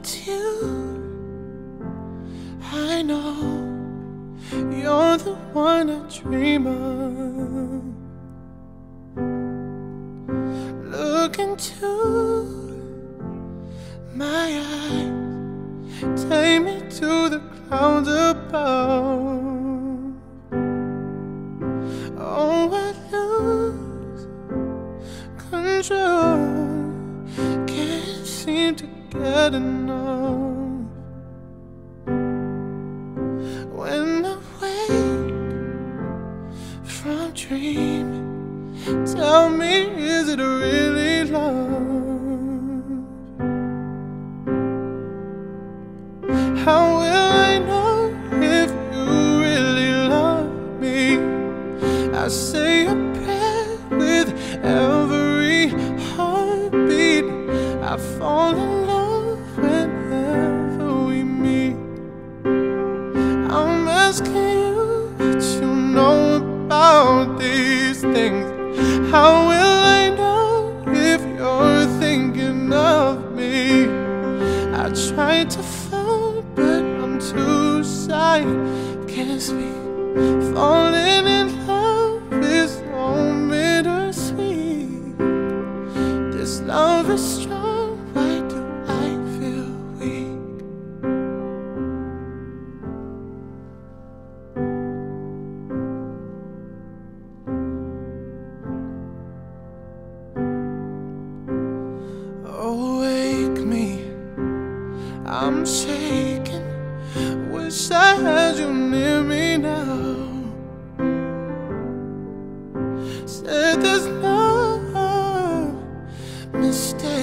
it's you. I know you're the one I dream of. Look into my eyes, take me to the clouds above. Oh, I lose control, can't seem to get enough. When I wake from dreaming, tell me, is it really love? How will I know if you really love me? I say a prayer with every heartbeat. I fall in love know about these things. How will I know if you're thinking of me? I try to fall, but I'm too shy. Can't speak. Falling I'm shaking. Wish I had you near me now. Said there's no mistake.